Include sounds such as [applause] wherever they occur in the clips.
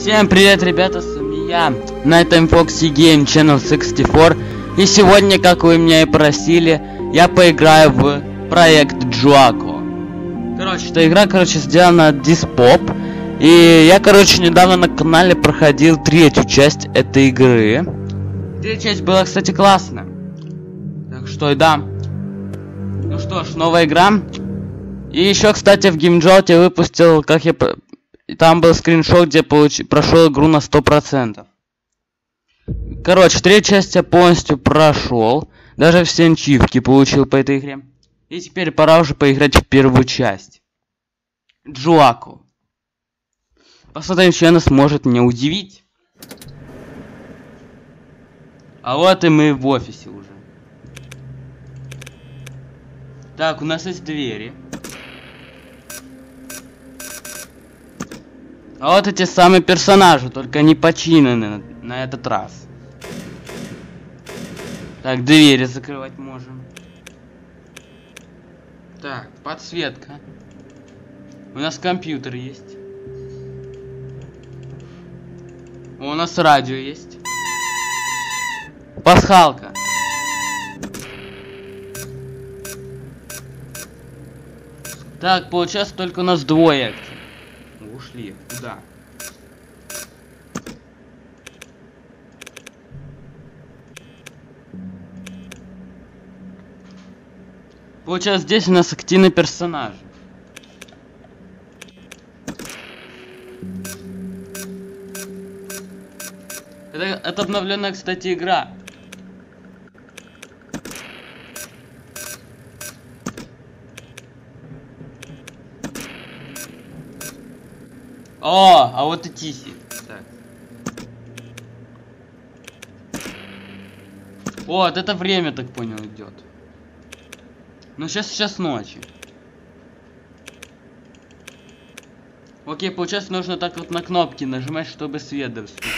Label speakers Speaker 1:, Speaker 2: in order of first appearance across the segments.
Speaker 1: Всем привет, ребята, с вами я, на этом Foxy Game Channel 64. И сегодня, как вы меня и просили, я поиграю в проект Джуако. Короче, эта игра, короче, сделана Диспоп. И я, короче, недавно на канале проходил третью часть этой игры. Третья часть была, кстати, классная. Так что и да. Ну что ж, новая игра. И еще, кстати, в геймджоте выпустил, как я... И там был скриншот, где получ... прошел игру на 100%. Короче, третью часть я полностью прошел. Даже все ачивки получил по этой игре. И теперь пора уже поиграть в первую часть. Джуаку. Посмотрим, что она сможет меня удивить. А вот и мы в офисе уже. Так, у нас есть двери. А вот эти самые персонажи, только не починены на, этот раз. Так, двери закрывать можем. Так, подсветка. У нас компьютер есть. У нас радио есть. Пасхалка. Так, получается только у нас двое акций. Ушли. Куда? Получается, здесь у нас активный персонаж. Это обновленная, кстати, игра. О, а вот и Тиси. Так. Вот, это время, так понял, идет. Ну, сейчас, сейчас ночи. Окей, получается, нужно так вот на кнопки нажимать, чтобы свет доступить.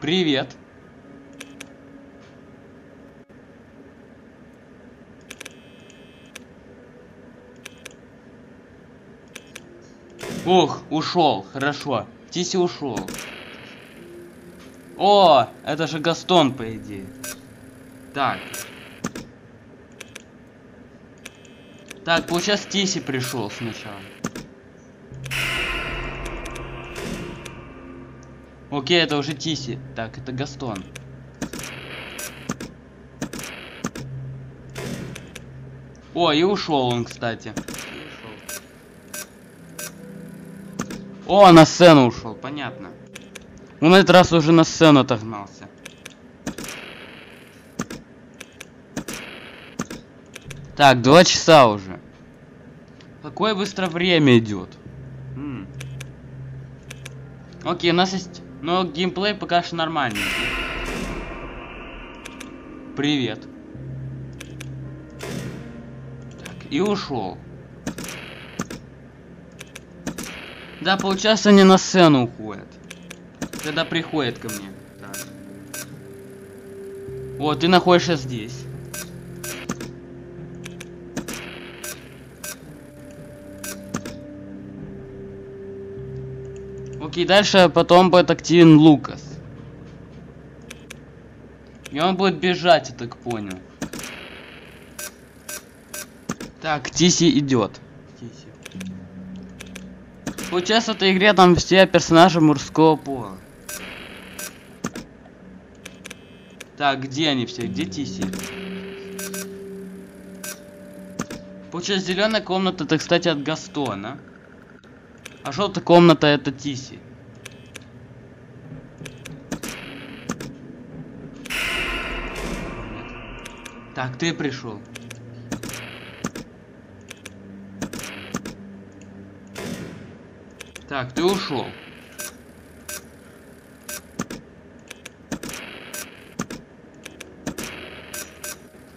Speaker 1: Привет. Ух, ушел, хорошо. Тиси ушел. О, это же Гастон, по идее. Так. Так, получается Тиси пришел сначала. Окей, это уже Тиси. Так, это Гастон. О, и ушел он, кстати. О, на сцену ушел, понятно. Он на этот раз уже на сцену отогнался. Так, два часа уже. Какое быстро время идет. Окей, у нас есть... Но геймплей пока что нормальный. Привет. Так, и ушел. Да, получается, они на сцену уходят. Когда приходят ко мне. Так. Вот, ты находишься здесь. Окей, дальше потом будет активен Лукас. И он будет бежать, я так понял. Так, Тиси идет. Получается, в этой игре там все персонажи мужского пола. Так, где они все? Где Тиси? Получается, зеленая комната, это, кстати, от Гастона. А желтая комната это Тиси. Так, ты пришел. Так, ты ушел.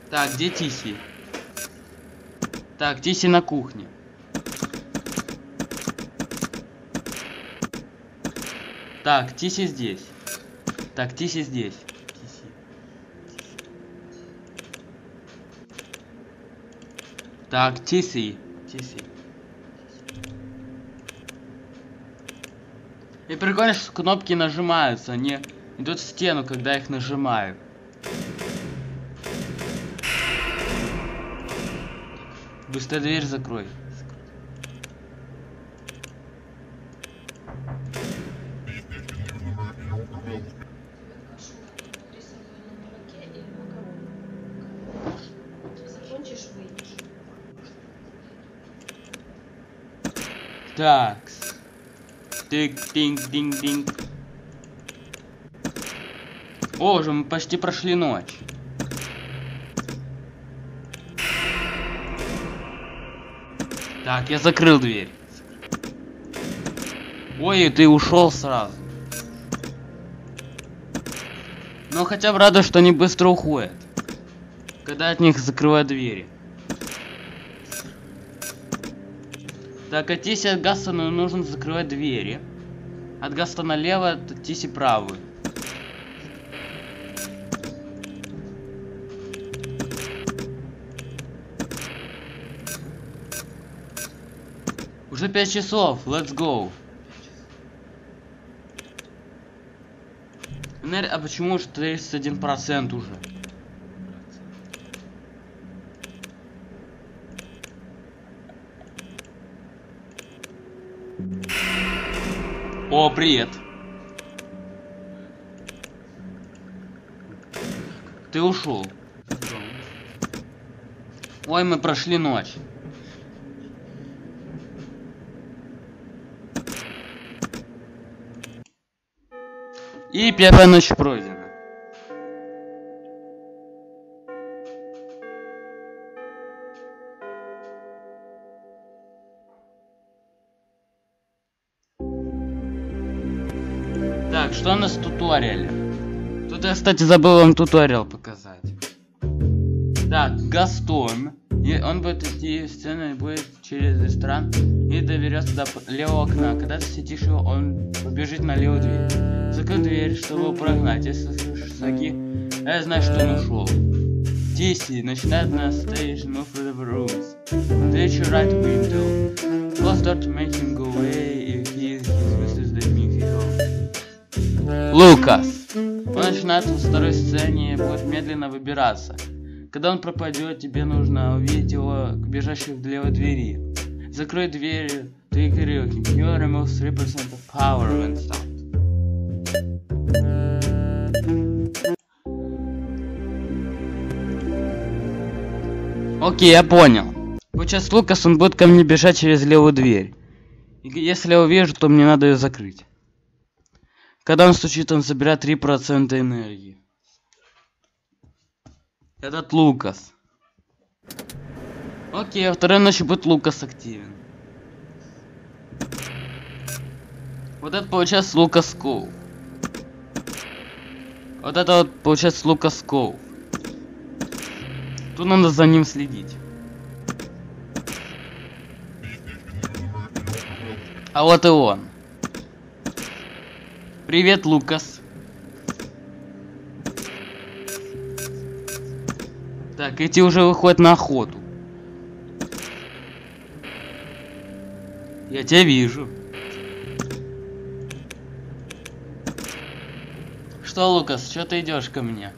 Speaker 1: Так, где Тиси? Так, Тиси на кухне. Так, Тиси здесь. Так, Тиси здесь. Так, Тиси. Тиси. И прикольно, что кнопки нажимаются, они идут в стену, когда их нажимаю. Быстро дверь закрой. Так. Тык, тинг, динг, динг. О, уже мы почти прошли ночь. Так, я закрыл дверь. Ой, ты ушел сразу. Но хотя бы рада, что они быстро уходят. Когда от них закрывают двери. Так, от Тиси от Гастона нужно закрывать двери. От Гастона налево, от Тиси правую. Уже 5 часов, let's go. Энер- А почему же 31% уже? Привет. Ты ушел. Ой, мы прошли ночь. И первая ночь пройдена. Что у нас в туториале? Тут я, кстати, забыл вам туториал показать. Так, Гастон. И он будет идти и будет через ресторан и доберется до левого окна. Когда ты сидишь его, он побежит на левую дверь. Закрой дверь, чтобы прогнать. Если слышишь шаги, я знаю, что он ушел. Тиси начинает на move through the rooms. Reach your right window. Close door to go away Лукас. Он начинает во второй сцене и будет медленно выбираться. Когда он пропадет, тебе нужно увидеть его к бежащей в левой двери. Закрой дверь, ты крюки. You remove 3% of power when stopped. Окей, я понял. Вот сейчас Лукас, он будет ко мне бежать через левую дверь. И если я увижу, то мне надо ее закрыть. Когда он стучит, он забирает 3% энергии. Этот Лукас. Окей, а второй ночью будет Лукас активен. Вот это получается Лукас Коу. Вот это вот получается Лукас Коу. Тут надо за ним следить. А вот и он. Привет, Лукас. Так, эти уже выходят на охоту. Я тебя вижу. Что, Лукас, что ты идешь ко мне?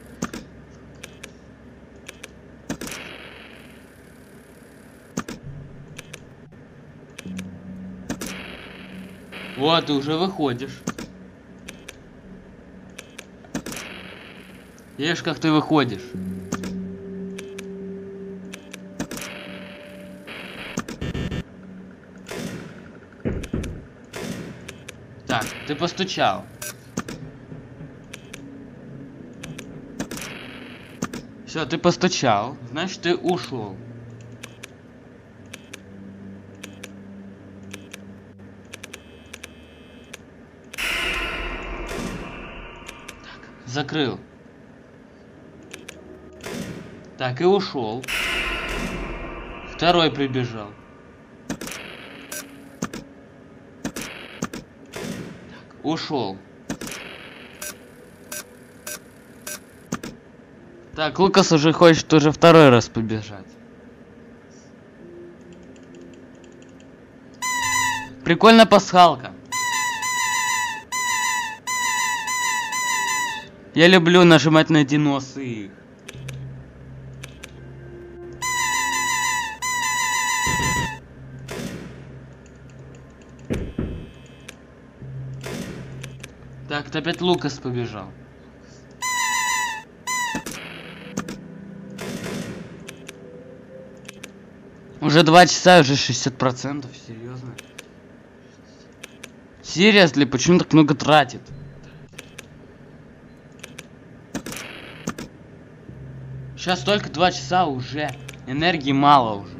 Speaker 1: Вот, ты уже выходишь. Видишь, как ты выходишь. Так, ты постучал. Все, ты постучал. Значит, ты ушел. Закрыл. Так, и ушел. Второй прибежал. Так, ушел. Так, Лукас уже хочет уже второй раз побежать. Прикольная пасхалка. Я люблю нажимать на эти носы. Так, ты опять Лукас побежал. Уже два часа, уже 60%, серьезно. Серьезно, почему так много тратит? Сейчас только два часа уже. Энергии мало уже.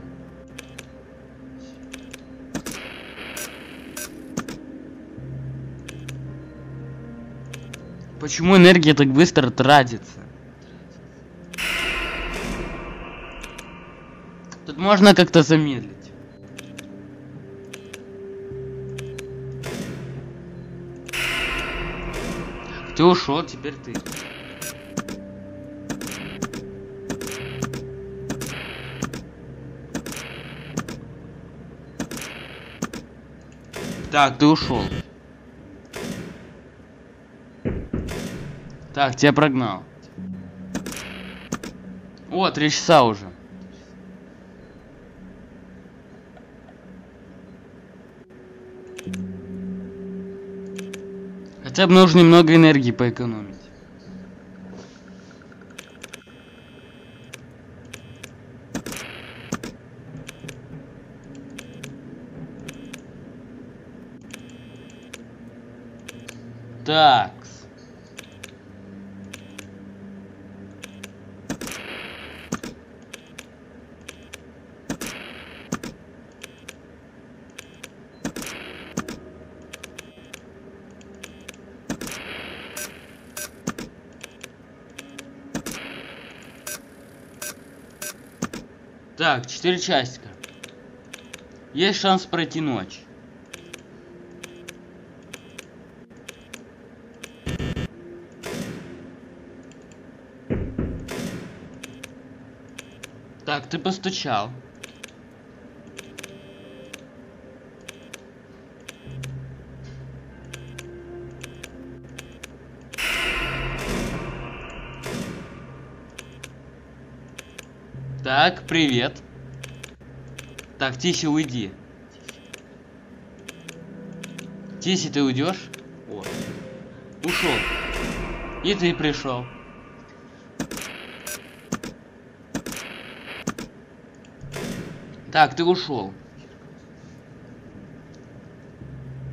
Speaker 1: Почему энергия так быстро тратится? Тут можно как-то замедлить. Ты ушел, теперь ты. Так, ты ушел. Так, тебя прогнал. О, три часа уже. Хотя бы нужно немного энергии поэкономить. Так. Так, четыре часика. Есть шанс пройти ночь. Так, ты постучал. Так, привет. Так, Тиси, уйди. Тиси, ты уйдешь? О. Ушел. И ты пришел. Так, ты ушел.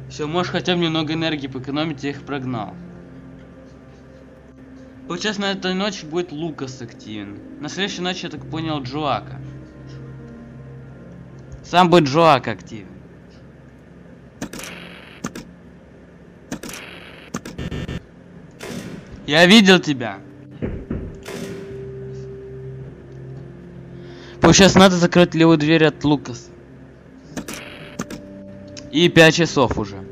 Speaker 1: Все, можешь хотя бы немного энергии поэкономить, я их прогнал. Сейчас на этой ночи будет Лукас активен. На следующей ночи, я так понял, Джоака. Сам будет Джоак активен. Я видел тебя. Сейчас надо закрыть левую дверь от Лукаса. И 5 часов уже.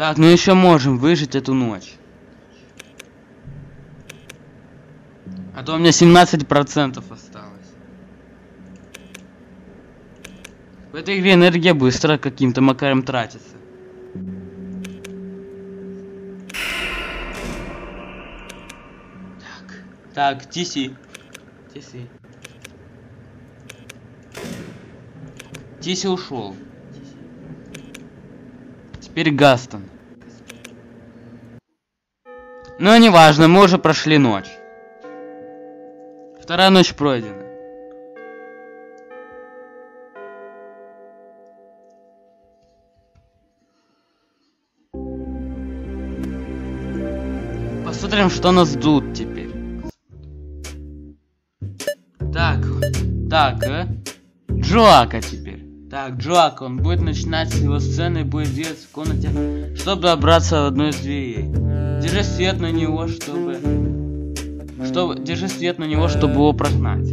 Speaker 1: Так, ну еще можем выжить эту ночь. А то у меня 17% осталось. В этой игре энергия быстро каким-то макаром тратится. Так, так, Тиси. Тиси. Тиси ушел. Теперь Гастон. Но неважно, мы уже прошли ночь. Вторая ночь пройдена. Посмотрим, что нас ждут теперь. Так, так, э? Джоака теперь. Так, Джоак, он будет начинать с его сцены будет делать в комнате, чтобы добраться в одну из дверей. Держи свет на него, чтобы... Чтобы... Держи свет на него, чтобы его прогнать.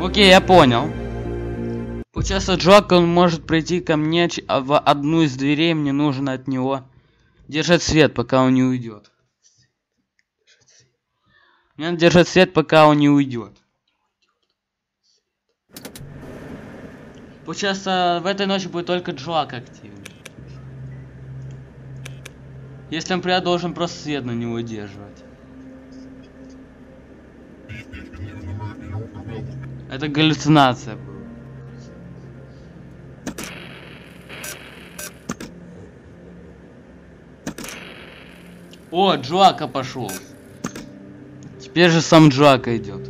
Speaker 1: Окей, я понял. Получается, Джоак, он может прийти ко мне в одну из дверей, мне нужно от него Держать свет, пока он не уйдет. Мне надо держать свет, пока он не уйдет. Получается, в этой ночи будет только Джоак активен. Если он придет, должен просто свет на него удерживать. Это галлюцинация была. О, Джоака пошел. Теперь же сам Джоака идет.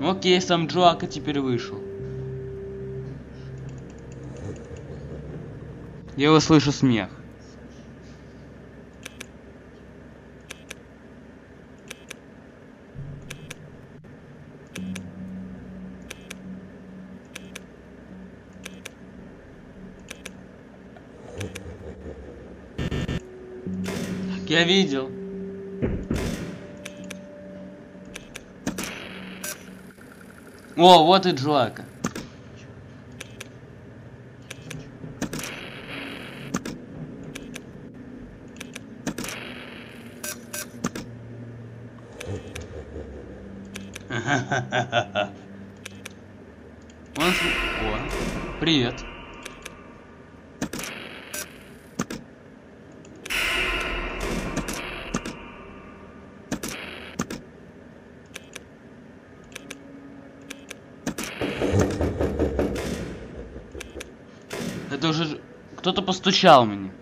Speaker 1: Окей, сам Джоака теперь вышел. Я его слышу смех. Я видел. О, вот и Джоака. [laughs] Он... О, привет. Это уже... Постучал мне.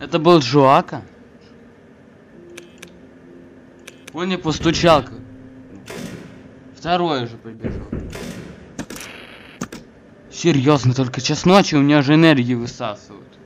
Speaker 1: Это был Джоака? Он не постучал. Второй уже прибежал. Серьезно, только час ночи у меня же энергии высасывают.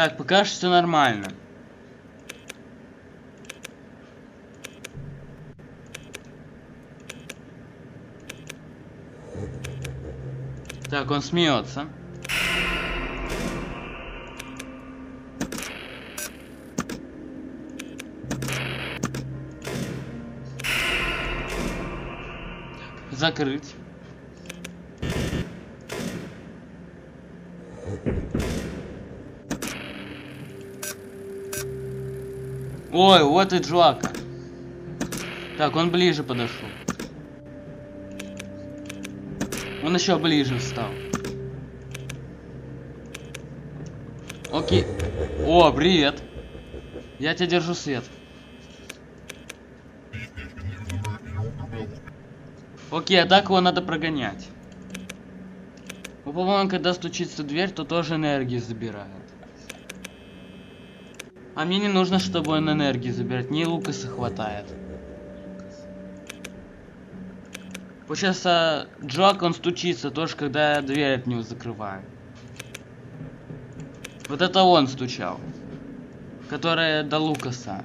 Speaker 1: Так, пока что все нормально. Так, он смеется. Закрыть. Ой, вот и Джоака. Так, он ближе подошел. Он еще ближе встал. Окей. О, привет. Я тебя держу свет. Окей, а так его надо прогонять. Ну, по-моему, когда стучится дверь, то тоже энергию забирает. А мне не нужно, чтобы он энергию забирать. Мне и Лукаса хватает. Сейчас а, Джок, он стучится тоже, когда я дверь от него закрываю. Вот это он стучал. Которая до Лукаса.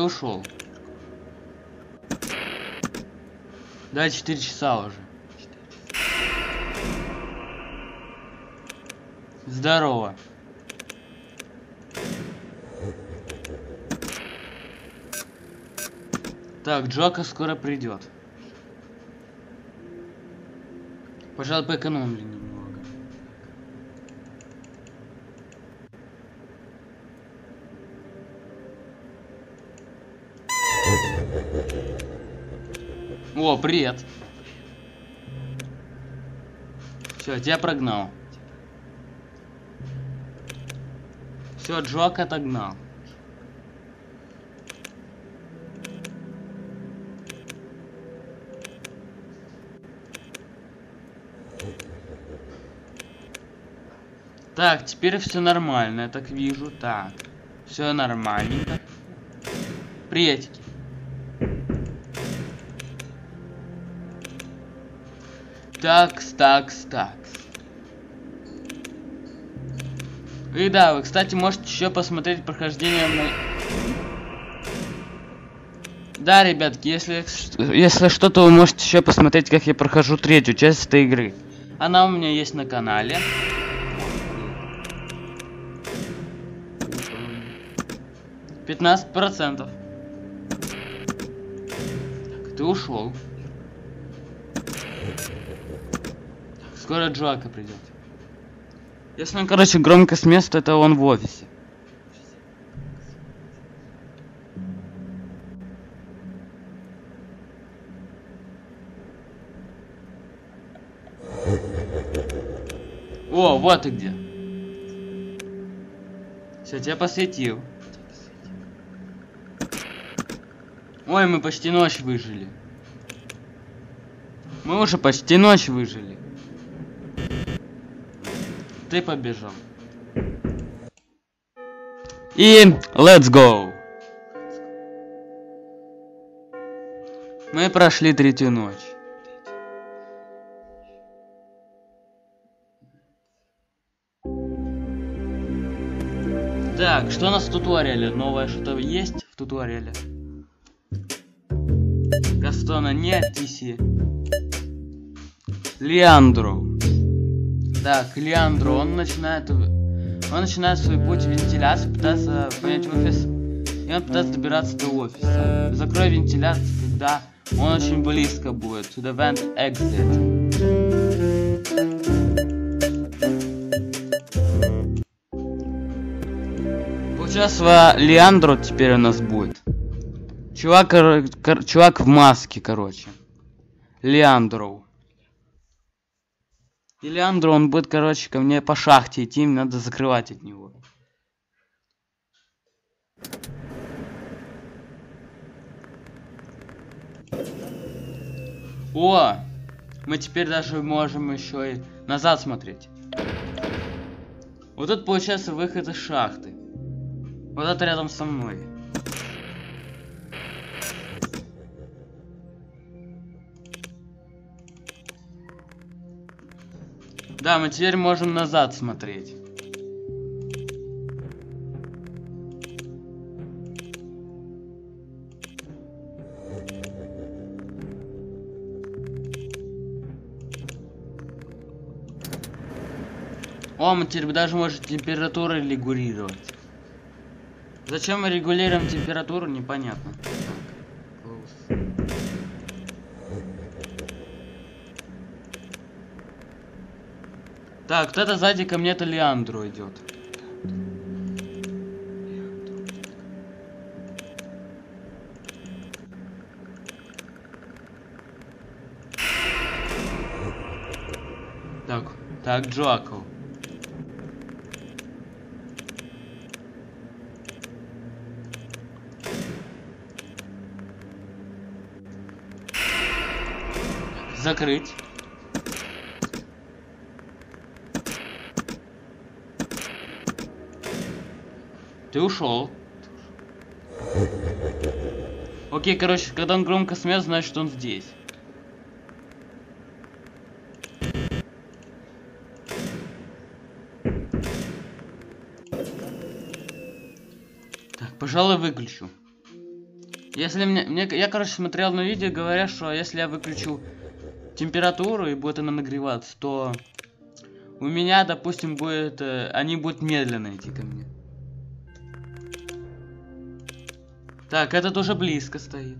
Speaker 1: Ушел. Да, 4 часа уже. Здорово. Так, Джока скоро придет. Пожалуй, поэкономлю. Привет. Все, тебя прогнал. Все, Джок отогнал. Так, теперь все нормально, я так вижу. Так, все нормальненько. Приветики. Такс, такс, такс. И да, вы, кстати, можете еще посмотреть прохождение мой... Да, ребятки, если, если что-то вы можете еще посмотреть, как я прохожу третью часть этой игры. Она у меня есть на канале. Пятнадцать процентов. Ты ушел. Скоро Джоака придет. Если он, короче, громко с места, это он в офисе. О, вот ты где. Все, тебя посветил. Ой, мы почти ночь выжили. Мы уже почти ночь выжили. Ты побежал. И let's go. Мы прошли третью ночь. Так, что у нас в туториале? Новое что-то есть в туториале? Гастона нет, Тиси. Леандро. Так, Леандро, он начинает... Он начинает свой путь в вентиляцию, пытается понять офис. И он пытается добираться до офиса. Закрой вентиляцию, когда он очень близко будет. To the vent exit. Получается, Леандро теперь у нас будет. Чувак, кор кор чувак в маске, короче. Леандро. И Леандро, он будет, короче, ко мне по шахте идти, мне надо закрывать от него. О! Мы теперь даже можем еще и назад смотреть. Вот тут получается выход из шахты. Вот это рядом со мной. Да, мы теперь можем назад смотреть. О, мы теперь даже можем температуру регулировать. Зачем мы регулируем температуру, непонятно. Так, кто-то сзади ко мне-то Леандро идет. Так, так, Джоакл. Закрыть. Ты ушел. Окей, короче, когда он громко смеет, значит он здесь. Так, пожалуй, выключу. Если мне, мне... Я, короче, смотрел на видео, говорят, что если я выключу температуру и будет она нагреваться, то у меня, допустим, будет... Э, они будут медленно идти ко мне. Так, этот уже близко стоит.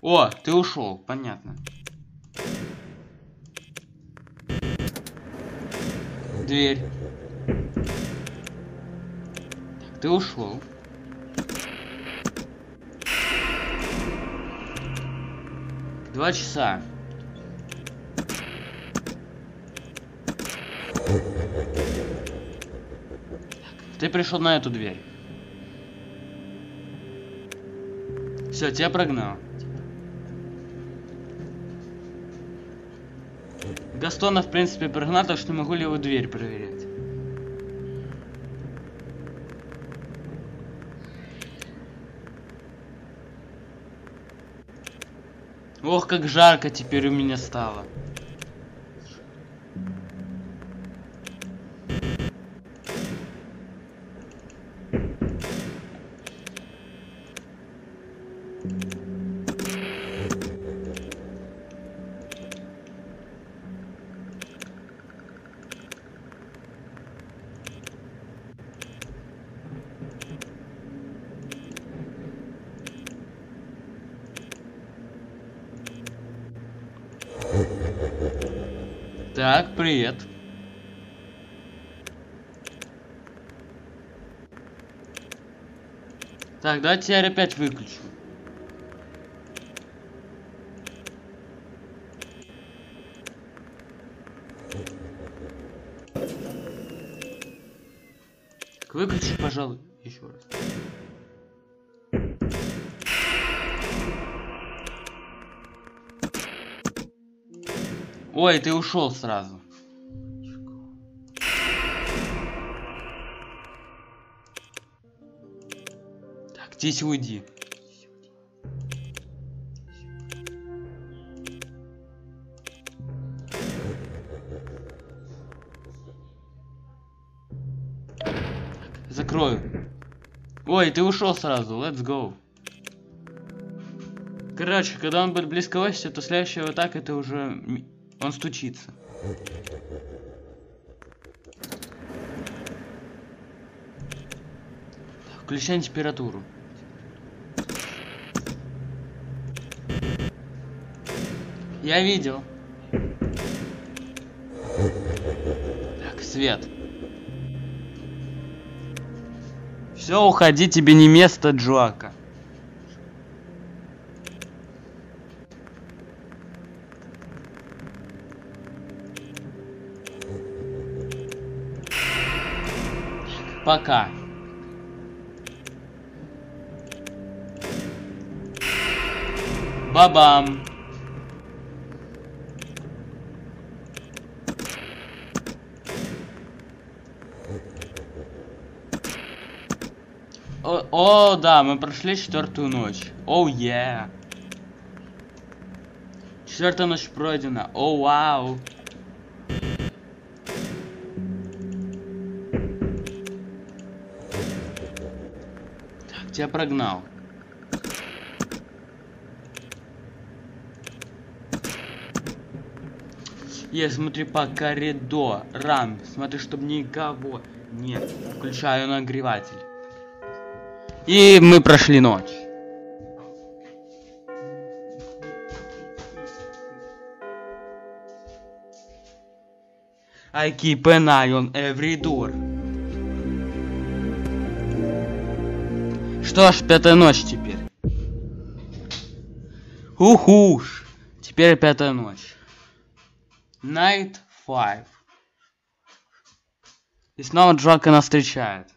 Speaker 1: О, ты ушел, понятно. Дверь. Ты ушел. Два часа. Ты пришел на эту дверь. Все, тебя прогнал. Гастона, в принципе, прогнал, так что могу ли его дверь проверить. Ох, как жарко теперь у меня стало. Так, привет. Так, давайте я опять выключу. Выключи, пожалуй, Ой, ты ушел сразу. Так, здесь уйди. Закрою. Ой, ты ушел сразу. Let's go. Короче, когда он будет близко то следующая атака это уже он стучится. Включаем температуру. Я видел. Так, свет. Все, уходи, тебе не место, Джоака. Пока. Бабам. О, о, да, мы прошли четвертую ночь. Оу, oh, yeah. Четвертая ночь пройдена. О, oh, вау. Wow. Тебя прогнал. Я смотри по коридорам. Смотри, чтобы никого нет. Включаю нагреватель. И мы прошли ночь. I keep an eye on every door. Что ж, пятая ночь теперь. Ухуш. Теперь пятая ночь. Night five. И снова Джока нас встречает.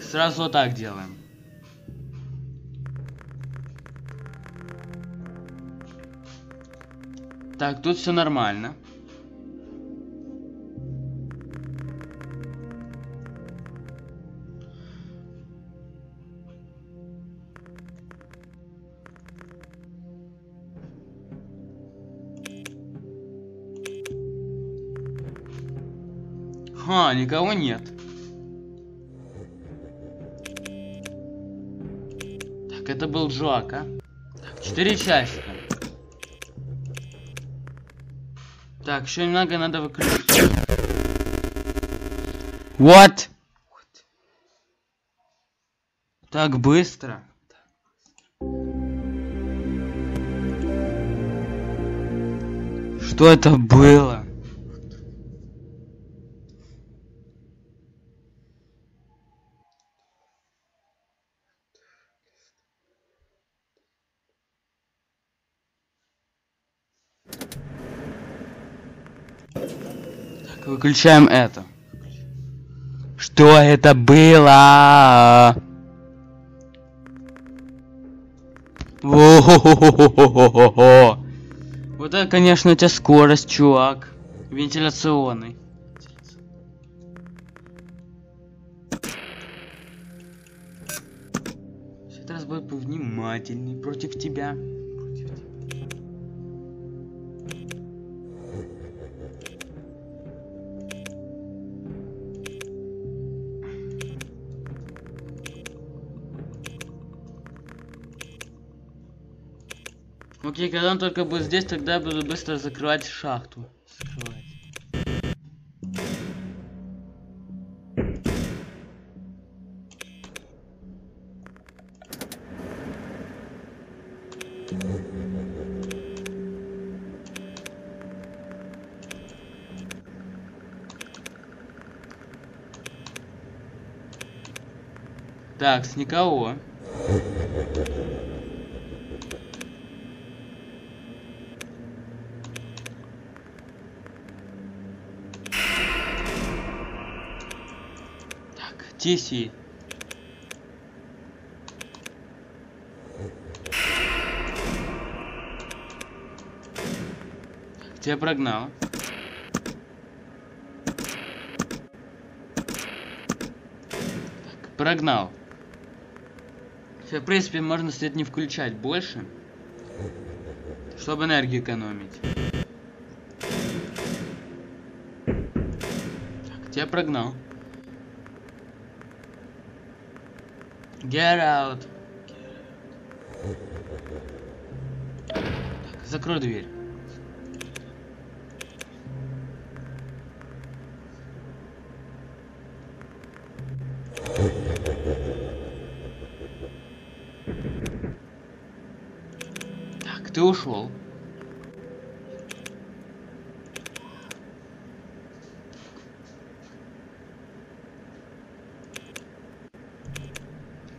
Speaker 1: Сразу вот так делаем. Так, тут все нормально. Никого нет. Так, это был Джоак, а? Так, четыре части. Так, еще немного надо выключить. What? Так быстро. Что это было? Выключаем это. Что это было? Во-хо-хо-хо-хо-хо-хо. Вот это, конечно, у тебя скорость, чувак. Вентиляционный. Сейчас раз будет повнимательней. Против тебя. Окей, когда он только будет здесь, тогда я буду быстро закрывать шахту. Так, с никого. Так, тебя прогнал. Так, прогнал. Все, в принципе, можно свет не включать больше, чтобы энергию экономить. Так, тебя прогнал. Get out. Так, закрой дверь. Так, ты ушел.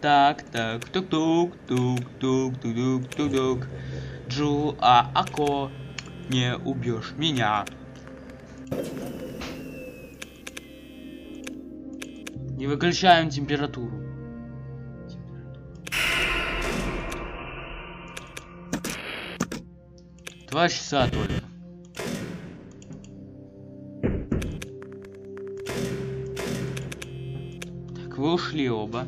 Speaker 1: Так, так, тук-тук, тук-тук, тук-тук, тук-тук. Джу, а, ако, не убьешь меня. Не выключаем температуру. Два часа только. Так, вы ушли оба.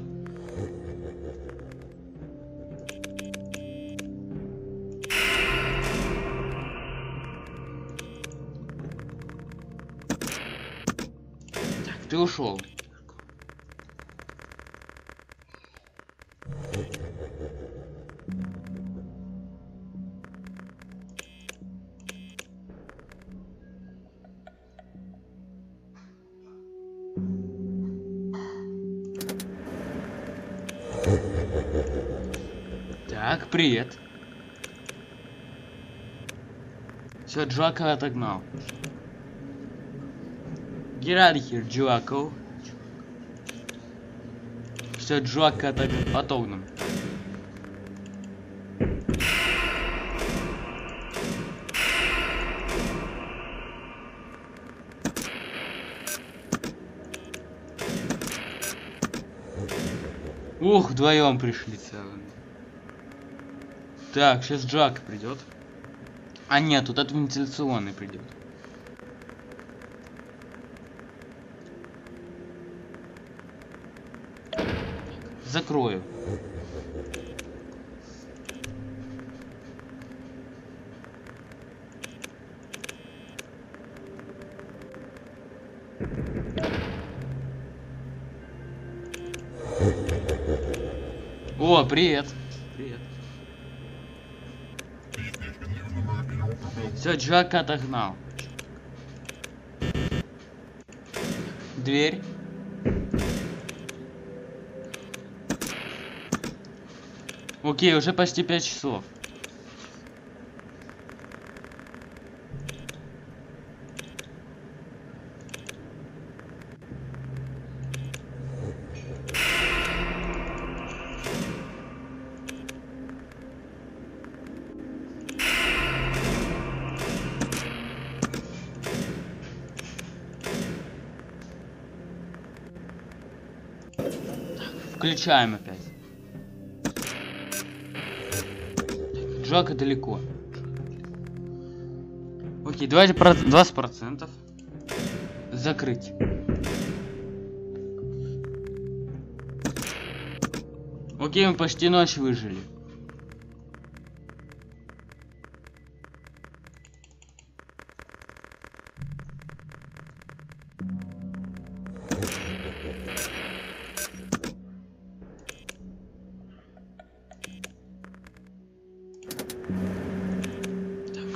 Speaker 1: Ты ушел. Так, привет. Все, Джоака отогнал. Get out of here, Джоако. Все, Джоака отог- отогнан. Ух, вдвоем пришли целыми. Так, сейчас Джак придет. А нет, тут этот вентиляционный придет. Закрою. О, привет. Привет. Все, Джак отогнал. Дверь. Окей, уже почти 5 часов. Включаем опять. Джока далеко. Окей, давайте про 20%. Закрыть. Окей, мы почти ночь выжили.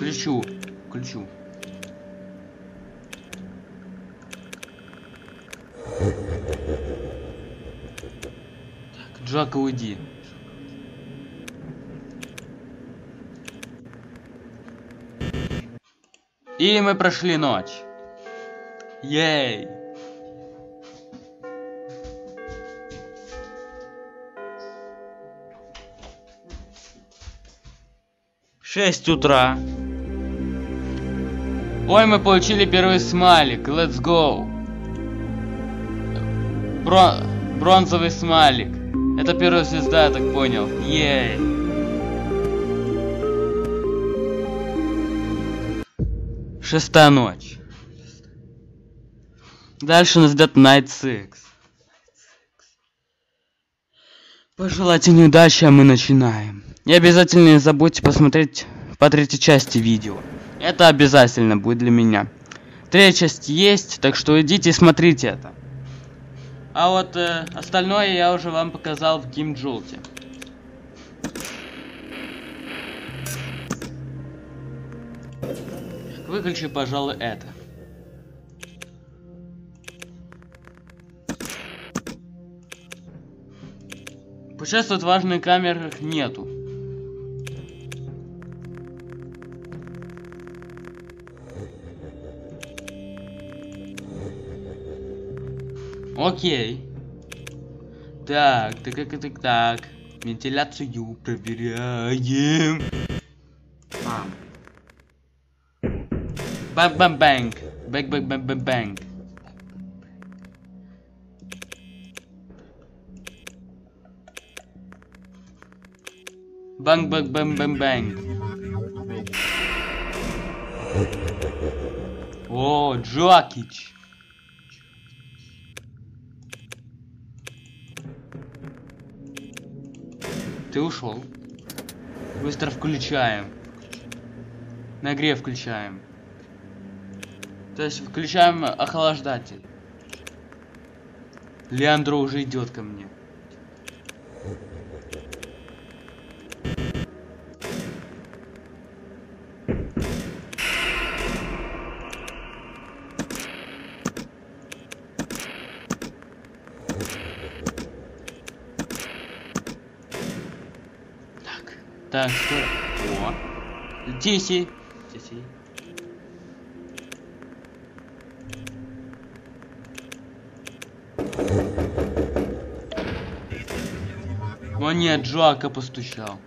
Speaker 1: Включу, включу. Так, Джака, уйди. И мы прошли ночь. Ей! Шесть утра. Ой, мы получили первый смайлик. Let's go. Бро... Бронзовый смайлик. Это первая звезда, я так понял. Ей. Шестая ночь. Дальше нас ждет Night Six. Пожелайте неудачи, а мы начинаем. И обязательно не забудьте посмотреть по третьей части видео. Это обязательно будет для меня. Третья часть есть, так что идите и смотрите это. А вот э, остальное я уже вам показал в Гим Джолте. Выключи, пожалуй, это. Путешествовать в важных камерах нету. Окей. Так, так, так, так, так. Вентиляцию проверяем. А. Бам-бам-бэнг. Бэнг-бэнг-бэнг-бэнг. Банг-банг-бэнг-бэнг-бэнг. О, Джокич. Ты ушел. Быстро включаем. Нагрев включаем. То есть включаем охлаждатель. Леандро уже идет ко мне. Так, что? О, Тиси, Тиси. О нет, Джоака постучал.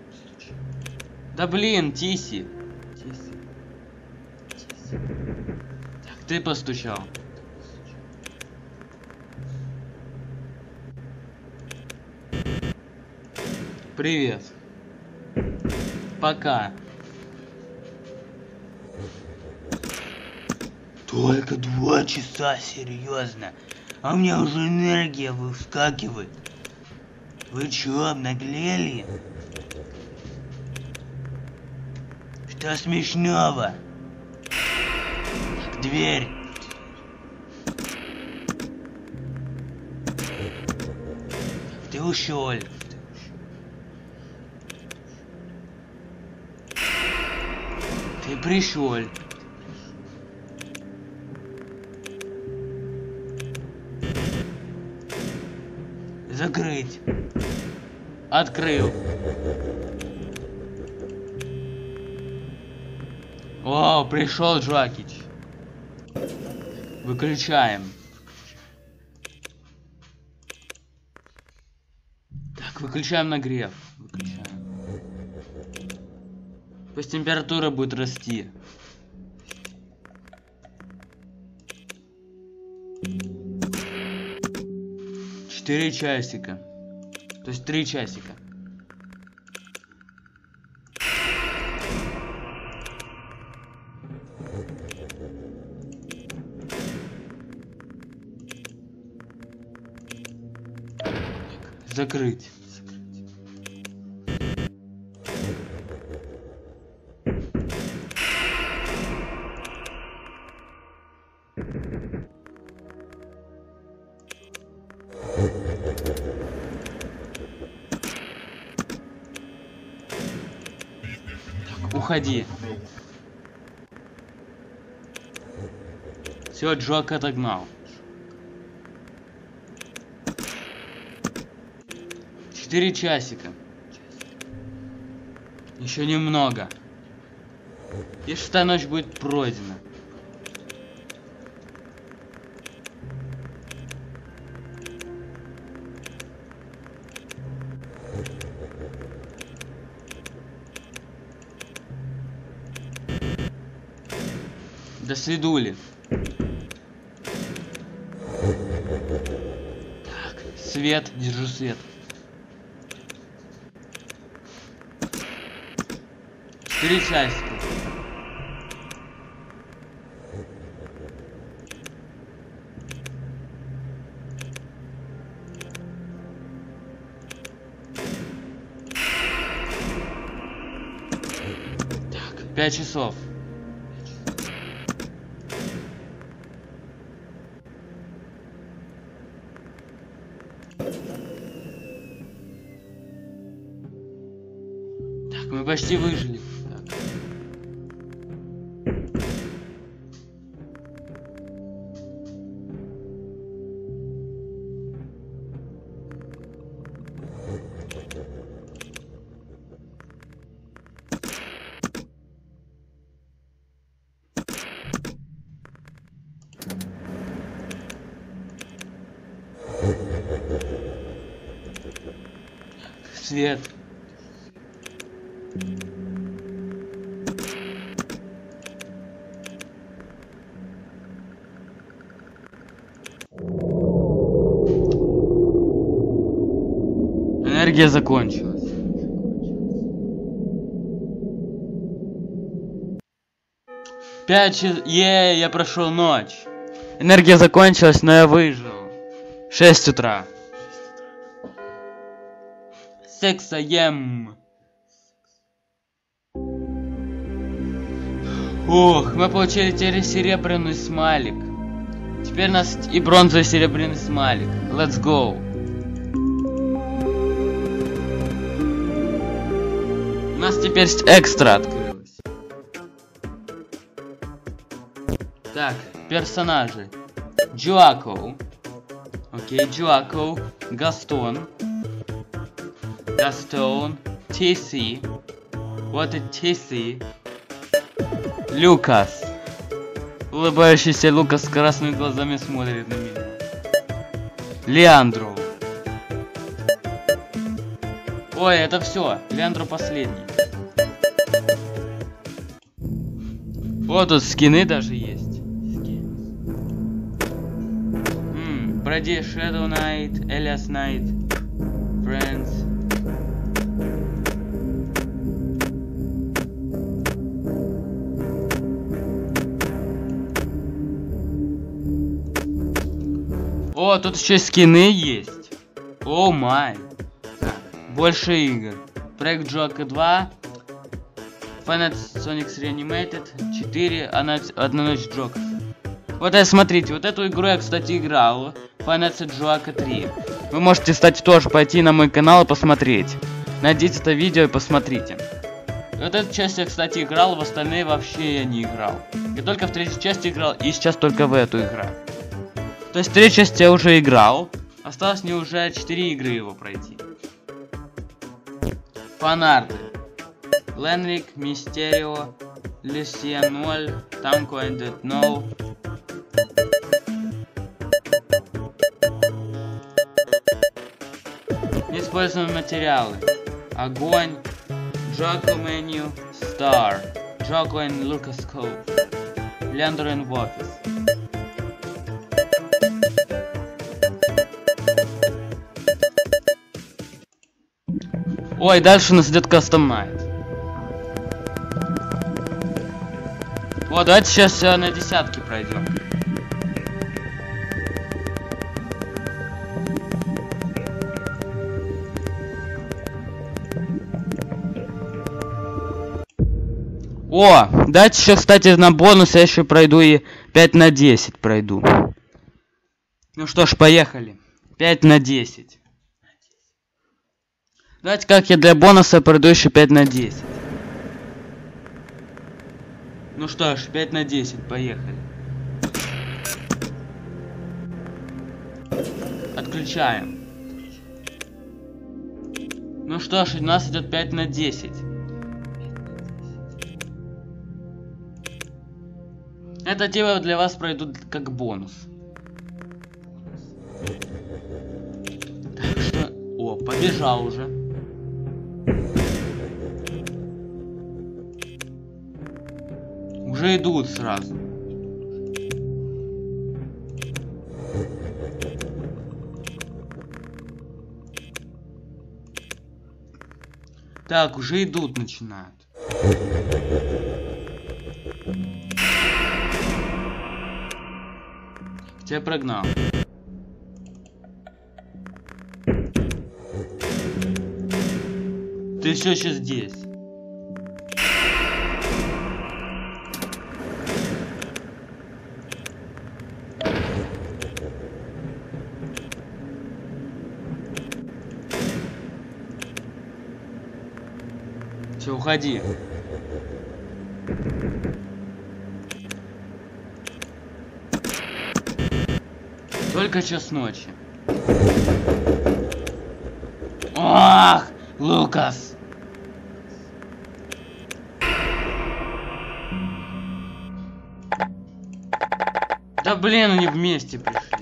Speaker 1: Да блин, Тиси. Тиси. Тиси. Так, ты постучал. Привет. Пока. Только два часа, серьезно. А у меня уже энергия выскакивает. Вы чё, обнаглели? Что смешного? Дверь. Ты ушел. Ты пришел. Закрыть. Открыл. О, пришел Джакич. Выключаем. Так, выключаем нагрев. Пусть температура будет расти. Четыре часика. То есть три часика. Закрыть. Уходи. Все, Джок отогнал. Четыре часика. Еще немного. И шестая ночь будет пройдена. До свидули. Так, свет, держу свет. Четыре часика. Так, пять часов. Почти выжили. Так. Свет. Энергия закончилась. Пять часов... Е, я прошел ночь. Энергия закончилась, но я выжил. 6 утра. 6 a.m. Ух, мы получили теперь серебряный смайлик. Теперь у нас и бронзовый серебряный смайлик. Let's go. Нас теперь экстра открылось. Так, персонажи. Джоако. Окей, Джоако. Гастон. Гастон. Тиси. Вот и Тиси. Люкас. Улыбающийся Лукас с красными глазами смотрит на меня. Леандро. Ой, это все. Леандро последний. Вот тут скины даже есть. М, Броди Shadow Knight, Элиас Knight, Friends. О, тут еще скины есть. О май. Больше игр. Проект Джока 2. Final Sonic Reanimated 4. Одна, ночь Джока. Вот это смотрите, вот эту игру я, кстати, играл. Final Joaka 3. Вы можете, кстати, тоже пойти на мой канал и посмотреть. Найдите это видео и посмотрите. Вот эту часть я, кстати, играл, в остальные вообще я не играл. Я только в третьей части играл, и сейчас только в эту играю. То есть третью часть я уже играл. Осталось мне уже 4 игры его пройти. Фанарты. Ленрик, Мистерио, Люсия 0, Танко and Dead No. Неиспользуемые материалы. Огонь, Джоко Меню, Star, Джоко and Lucas Cove, Leandro and Woffice. Ой, дальше нас идет кастом найт. Вот, давайте сейчас э, на десятки пройдем. О, дайте еще, кстати, на бонус я еще пройду и 5 на 10 пройду. Ну что ж, поехали. 5 на 10. Давайте как я для бонуса пройду еще 5 на 10. Ну что ж, 5 на 10, поехали. Отключаем. Ну что ж, у нас идет 5 на 10. Это типа для вас пройдут как бонус. Так что... О, побежал уже. Уже идут сразу. Так, уже идут начинают. Тебя прогнал. Ты все еще здесь. Уходи. Только час ночи. Ах, Лукас. Да блин, они вместе пришли.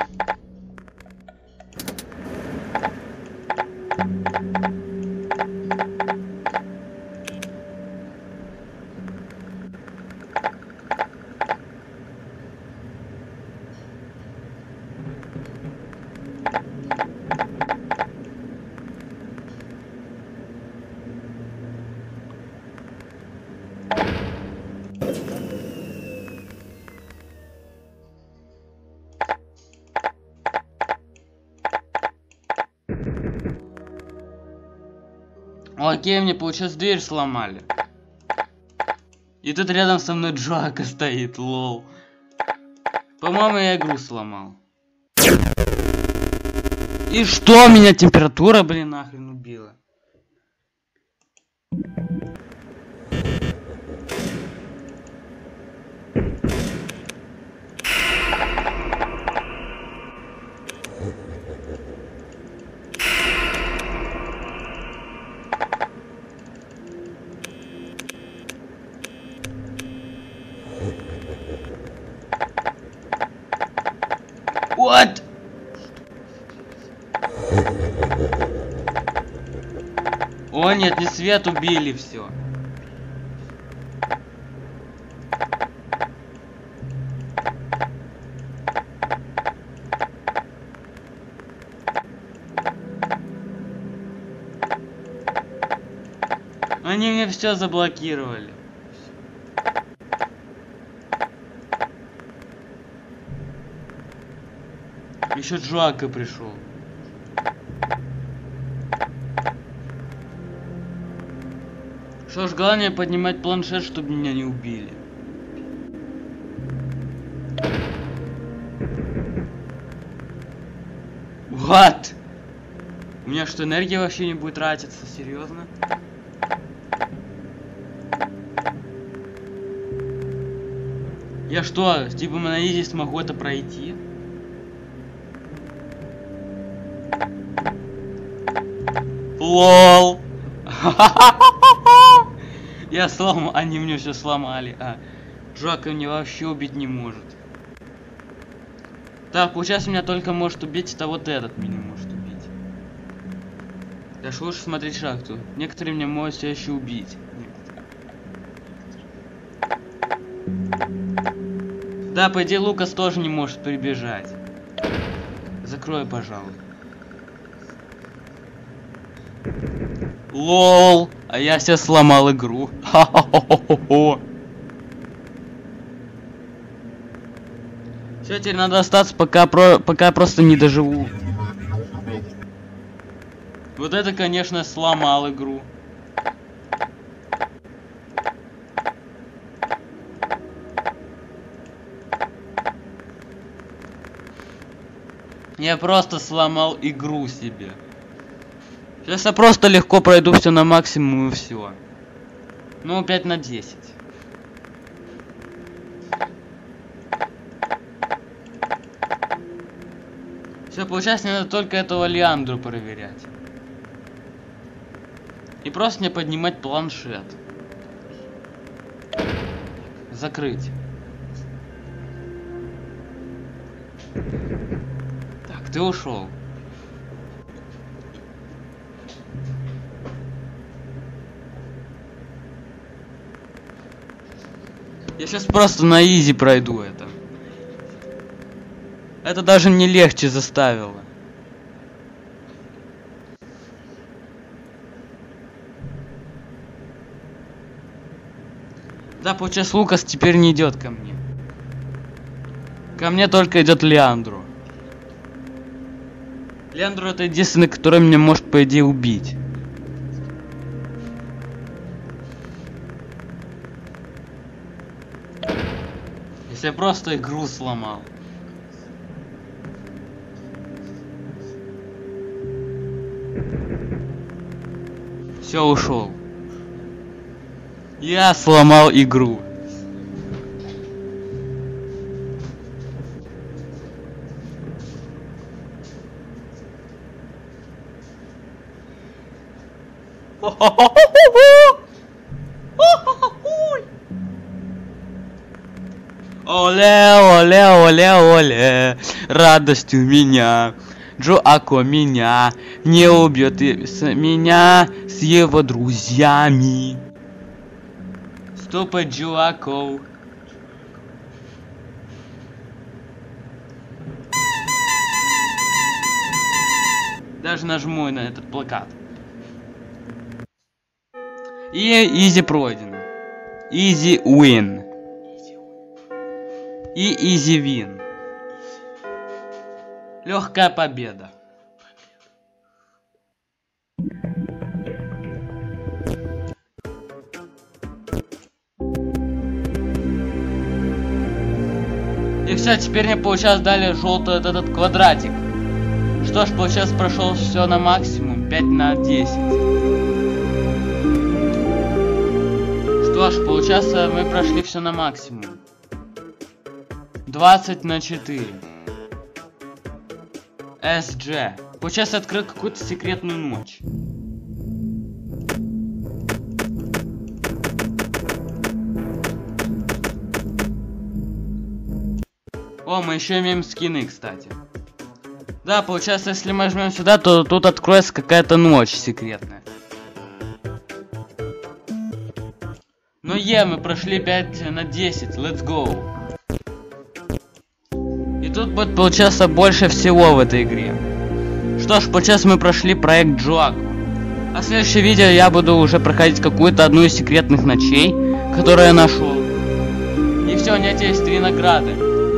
Speaker 1: Окей, мне получилось дверь сломали. И тут рядом со мной Джоака стоит, лол. По-моему, я игру сломал. И что меня температура, блин, нахрен Не свет убили все. Они мне все заблокировали. Еще Джуака пришел. Ж, главное поднимать планшет, чтобы меня не убили. What? У меня что, энергия вообще не будет тратиться? Серьезно? Я что, типа на изи смогу это пройти? Лол. [laughs] Я сломал, они мне все сломали, а Жака мне вообще убить не может. Так, получается меня только может убить, это вот этот меня может убить. Даже лучше смотреть шахту. Некоторые меня могут все еще убить. Да, по идее Лукас тоже не может прибежать. Закрой, пожалуй. Лол, а я себе сломал игру. Все, теперь надо остаться, пока, про... пока просто не доживу. Вот это, конечно, сломал игру. Я просто сломал игру себе. Сейчас я просто легко пройду все на максимум и все. Ну, 5 на 10. Все, получается, мне надо только этого Леандру проверять. И просто не поднимать планшет. Закрыть. Так, ты ушел. Я сейчас просто на изи пройду это. Это даже не легче заставило. Да, получается, Лукас теперь не идет ко мне. Ко мне только идет Леандру. Леандру это единственный, который меня может, по идее, убить. Если я просто игру сломал. Все, ушел. Я сломал игру. Оле, оле, оле, оле, радость у меня. Джоако меня не убьет и с меня с его друзьями. Стопа Джоако. Даже нажму на этот плакат. И easy пройдено. Easy win. И easy win. Легкая победа. И все, теперь мне получалось дали желтый вот этот квадратик. Что ж, получается прошел все на максимум, 5 на 10. Что ж, получается мы прошли все на максимум. 20 на 4. SG. Получается открыл какую-то секретную ночь. О, мы еще имеем скины, кстати. Да, получается, если мы жмем сюда, то тут откроется какая-то ночь секретная. Ну е, мы прошли 5 на 10, let's go. Будет получаться больше всего в этой игре. Что ж, получается мы прошли проект Джоак. А в следующем видео я буду уже проходить какую-то одну из секретных ночей, которую я нашел. И все, у меня есть три награды.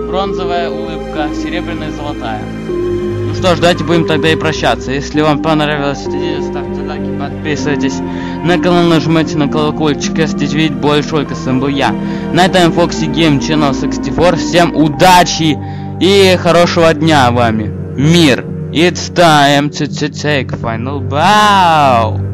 Speaker 1: Бронзовая улыбка, серебряная и золотая. Ну что ж, давайте будем тогда и прощаться. Если вам понравилось это видео, ставьте лайки, подписывайтесь на канал, нажимайте на колокольчик, если видеть больше, с был я. На этом Foxy Game Channel 64. Всем удачи и хорошего дня вами. Мир. It's time to, to take final bow.